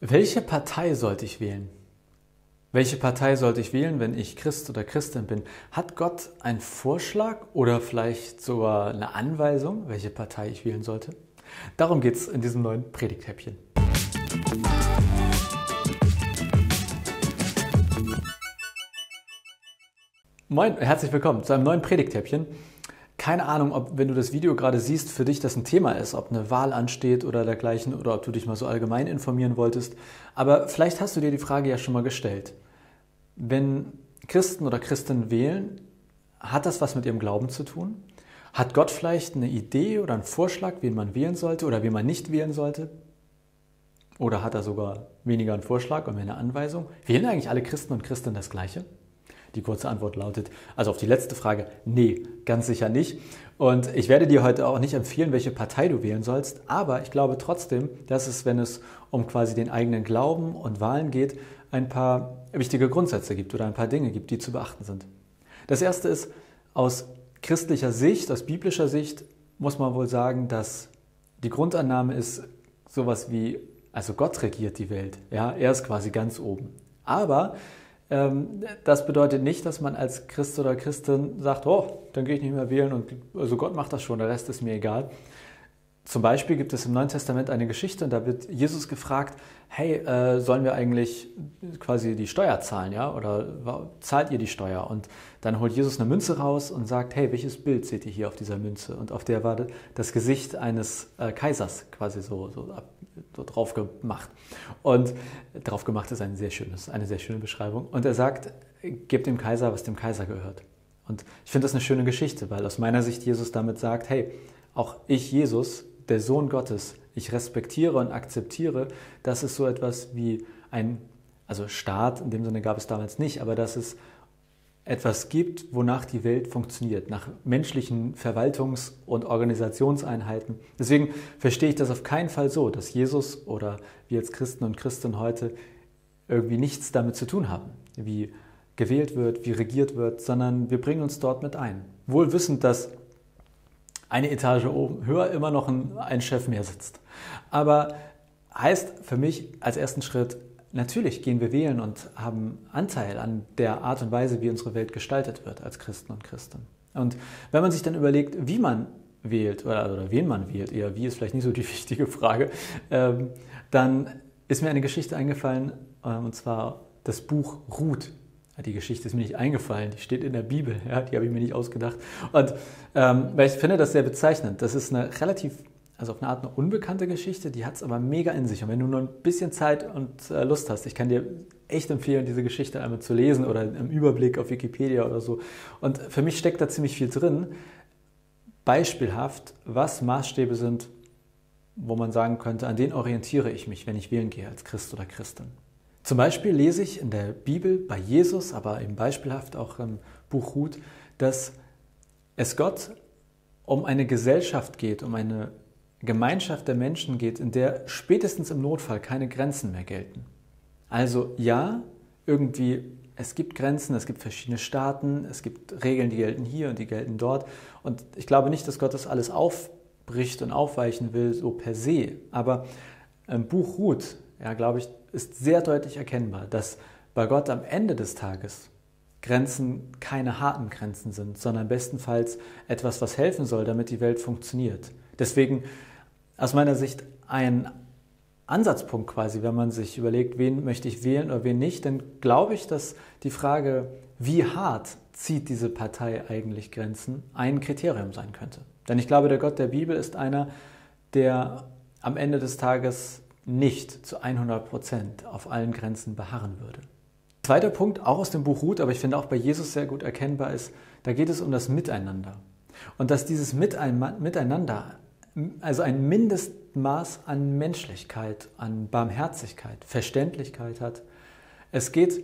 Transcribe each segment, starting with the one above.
Welche Partei sollte ich wählen? Welche Partei sollte ich wählen, wenn ich Christ oder Christin bin? Hat Gott einen Vorschlag oder vielleicht sogar eine Anweisung, welche Partei ich wählen sollte? Darum geht es in diesem neuen Predigthäppchen. Moin, herzlich willkommen zu einem neuen Predigthäppchen. Keine Ahnung, ob, wenn du das Video gerade siehst, für dich das ein Thema ist, ob eine Wahl ansteht oder dergleichen oder ob du dich mal so allgemein informieren wolltest. Aber vielleicht hast du dir die Frage ja schon mal gestellt. Wenn Christen oder Christen wählen, hat das was mit ihrem Glauben zu tun? Hat Gott vielleicht eine Idee oder einen Vorschlag, wen man wählen sollte oder wen man nicht wählen sollte? Oder hat er sogar weniger einen Vorschlag und mehr eine Anweisung? Wählen eigentlich alle Christen und Christen das Gleiche? Die kurze Antwort lautet, also auf die letzte Frage, nee, ganz sicher nicht. Und ich werde dir heute auch nicht empfehlen, welche Partei du wählen sollst, aber ich glaube trotzdem, dass es, wenn es um quasi den eigenen Glauben und Wahlen geht, ein paar wichtige Grundsätze gibt oder ein paar Dinge gibt, die zu beachten sind. Das erste ist, aus christlicher Sicht, aus biblischer Sicht, muss man wohl sagen, dass die Grundannahme ist sowas wie, also Gott regiert die Welt. Ja, er ist quasi ganz oben. Aber das bedeutet nicht, dass man als Christ oder Christin sagt, oh, dann gehe ich nicht mehr wählen und also Gott macht das schon, der Rest ist mir egal. Zum Beispiel gibt es im Neuen Testament eine Geschichte und da wird Jesus gefragt, hey, äh, sollen wir eigentlich quasi die Steuer zahlen, ja? Oder zahlt ihr die Steuer? Und dann holt Jesus eine Münze raus und sagt, hey, welches Bild seht ihr hier auf dieser Münze? Und auf der war das Gesicht eines äh, Kaisers quasi so, so, so, drauf gemacht. Und drauf gemacht ist ein sehr schönes, eine sehr schöne Beschreibung. Und er sagt, gebt dem Kaiser, was dem Kaiser gehört. Und ich finde das eine schöne Geschichte, weil aus meiner Sicht Jesus damit sagt, hey, auch ich, Jesus, der Sohn Gottes, ich respektiere und akzeptiere, dass es so etwas wie ein, also Staat in dem Sinne gab es damals nicht, aber dass es etwas gibt, wonach die Welt funktioniert, nach menschlichen Verwaltungs- und Organisationseinheiten. Deswegen verstehe ich das auf keinen Fall so, dass Jesus oder wir als Christen und Christen heute irgendwie nichts damit zu tun haben, wie gewählt wird, wie regiert wird, sondern wir bringen uns dort mit ein. Wohl wissend, dass eine Etage oben höher immer noch ein, ein Chef mehr sitzt. Aber heißt für mich als ersten Schritt, natürlich gehen wir wählen und haben Anteil an der Art und Weise, wie unsere Welt gestaltet wird als Christen und Christen. Und wenn man sich dann überlegt, wie man wählt oder, oder wen man wählt, eher wie ist vielleicht nicht so die wichtige Frage, ähm, dann ist mir eine Geschichte eingefallen, ähm, und zwar das Buch Ruth die Geschichte ist mir nicht eingefallen, die steht in der Bibel, ja, die habe ich mir nicht ausgedacht. Und ähm, weil ich finde das sehr bezeichnend. Das ist eine relativ, also auf eine Art eine unbekannte Geschichte, die hat es aber mega in sich. Und wenn du nur ein bisschen Zeit und äh, Lust hast, ich kann dir echt empfehlen, diese Geschichte einmal zu lesen oder im Überblick auf Wikipedia oder so. Und für mich steckt da ziemlich viel drin. Beispielhaft, was Maßstäbe sind, wo man sagen könnte, an denen orientiere ich mich, wenn ich wählen gehe als Christ oder Christin. Zum Beispiel lese ich in der Bibel bei Jesus, aber eben beispielhaft auch im Buch Ruth, dass es Gott um eine Gesellschaft geht, um eine Gemeinschaft der Menschen geht, in der spätestens im Notfall keine Grenzen mehr gelten. Also ja, irgendwie, es gibt Grenzen, es gibt verschiedene Staaten, es gibt Regeln, die gelten hier und die gelten dort. Und ich glaube nicht, dass Gott das alles aufbricht und aufweichen will, so per se. Aber im Buch Ruth, ja, glaube ich, ist sehr deutlich erkennbar, dass bei Gott am Ende des Tages Grenzen keine harten Grenzen sind, sondern bestenfalls etwas, was helfen soll, damit die Welt funktioniert. Deswegen aus meiner Sicht ein Ansatzpunkt quasi, wenn man sich überlegt, wen möchte ich wählen oder wen nicht, dann glaube ich, dass die Frage, wie hart zieht diese Partei eigentlich Grenzen, ein Kriterium sein könnte. Denn ich glaube, der Gott der Bibel ist einer, der am Ende des Tages nicht zu 100 Prozent auf allen Grenzen beharren würde. Zweiter Punkt, auch aus dem Buch Ruth, aber ich finde auch bei Jesus sehr gut erkennbar ist, da geht es um das Miteinander. Und dass dieses Miteinander, also ein Mindestmaß an Menschlichkeit, an Barmherzigkeit, Verständlichkeit hat. Es geht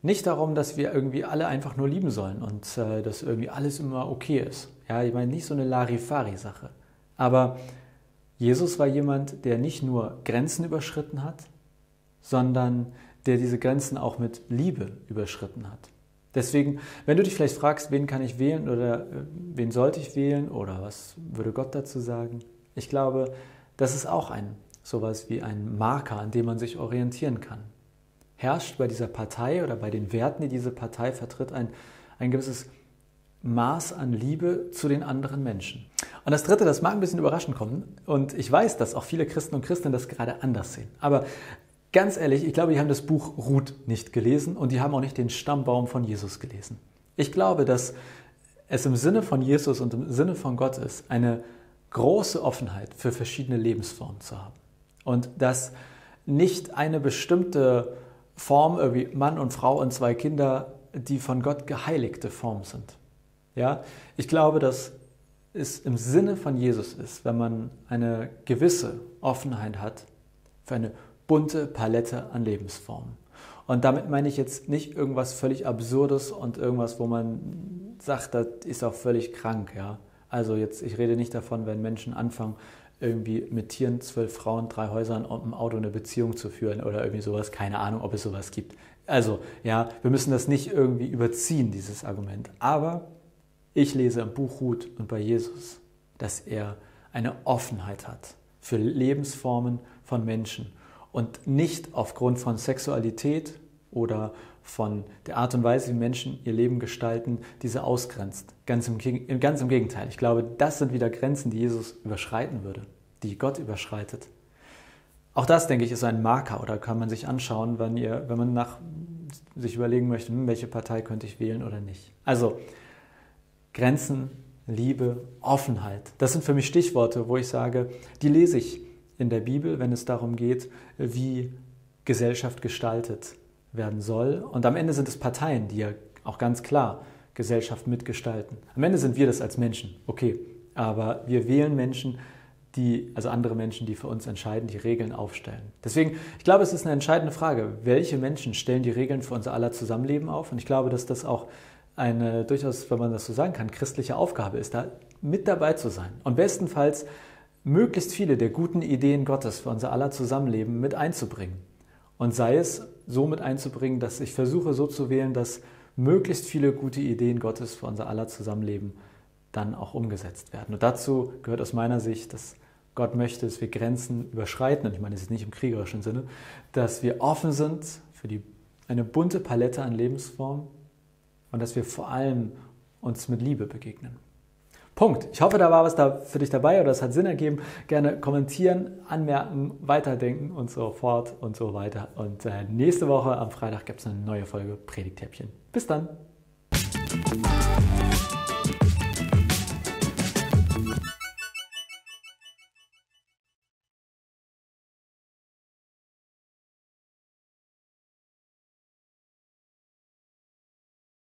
nicht darum, dass wir irgendwie alle einfach nur lieben sollen und äh, dass irgendwie alles immer okay ist. Ja, ich meine, nicht so eine Larifari-Sache. Aber Jesus war jemand, der nicht nur Grenzen überschritten hat, sondern der diese Grenzen auch mit Liebe überschritten hat. Deswegen, wenn du dich vielleicht fragst, wen kann ich wählen oder äh, wen sollte ich wählen oder was würde Gott dazu sagen, ich glaube, das ist auch ein sowas wie ein Marker, an dem man sich orientieren kann. Herrscht bei dieser Partei oder bei den Werten, die diese Partei vertritt, ein, ein gewisses Maß an Liebe zu den anderen Menschen. Und das Dritte, das mag ein bisschen überraschend kommen. Und ich weiß, dass auch viele Christen und Christinnen das gerade anders sehen. Aber ganz ehrlich, ich glaube, die haben das Buch Ruth nicht gelesen und die haben auch nicht den Stammbaum von Jesus gelesen. Ich glaube, dass es im Sinne von Jesus und im Sinne von Gott ist, eine große Offenheit für verschiedene Lebensformen zu haben. Und dass nicht eine bestimmte Form, irgendwie Mann und Frau und zwei Kinder, die von Gott geheiligte Form sind. Ja, ich glaube, dass es im Sinne von Jesus ist, wenn man eine gewisse Offenheit hat für eine bunte Palette an Lebensformen. Und damit meine ich jetzt nicht irgendwas völlig Absurdes und irgendwas, wo man sagt, das ist auch völlig krank. Ja? Also jetzt, ich rede nicht davon, wenn Menschen anfangen, irgendwie mit Tieren, zwölf Frauen, drei Häusern und einem Auto eine Beziehung zu führen oder irgendwie sowas. Keine Ahnung, ob es sowas gibt. Also ja, wir müssen das nicht irgendwie überziehen, dieses Argument. Aber ich lese im Buch Ruth und bei Jesus, dass er eine Offenheit hat für Lebensformen von Menschen und nicht aufgrund von Sexualität oder von der Art und Weise, wie Menschen ihr Leben gestalten, diese ausgrenzt. Ganz im, ganz im Gegenteil. Ich glaube, das sind wieder Grenzen, die Jesus überschreiten würde, die Gott überschreitet. Auch das, denke ich, ist ein Marker oder kann man sich anschauen, wenn, ihr, wenn man nach, sich überlegen möchte, hm, welche Partei könnte ich wählen oder nicht. Also Grenzen, Liebe, Offenheit. Das sind für mich Stichworte, wo ich sage, die lese ich in der Bibel, wenn es darum geht, wie Gesellschaft gestaltet werden soll. Und am Ende sind es Parteien, die ja auch ganz klar Gesellschaft mitgestalten. Am Ende sind wir das als Menschen, okay. Aber wir wählen Menschen, die, also andere Menschen, die für uns entscheiden, die Regeln aufstellen. Deswegen, ich glaube, es ist eine entscheidende Frage, welche Menschen stellen die Regeln für unser aller Zusammenleben auf? Und ich glaube, dass das auch eine durchaus, wenn man das so sagen kann, christliche Aufgabe ist, da mit dabei zu sein. Und bestenfalls möglichst viele der guten Ideen Gottes für unser aller Zusammenleben mit einzubringen. Und sei es so mit einzubringen, dass ich versuche so zu wählen, dass möglichst viele gute Ideen Gottes für unser aller Zusammenleben dann auch umgesetzt werden. Und dazu gehört aus meiner Sicht, dass Gott möchte, dass wir Grenzen überschreiten, und ich meine, das ist nicht im kriegerischen Sinne, dass wir offen sind für die, eine bunte Palette an Lebensformen und dass wir vor allem uns mit Liebe begegnen. Punkt. Ich hoffe, da war was da für dich dabei oder es hat Sinn ergeben. Gerne kommentieren, anmerken, weiterdenken und so fort und so weiter. Und äh, nächste Woche am Freitag gibt es eine neue Folge Predigtäppchen. Bis dann.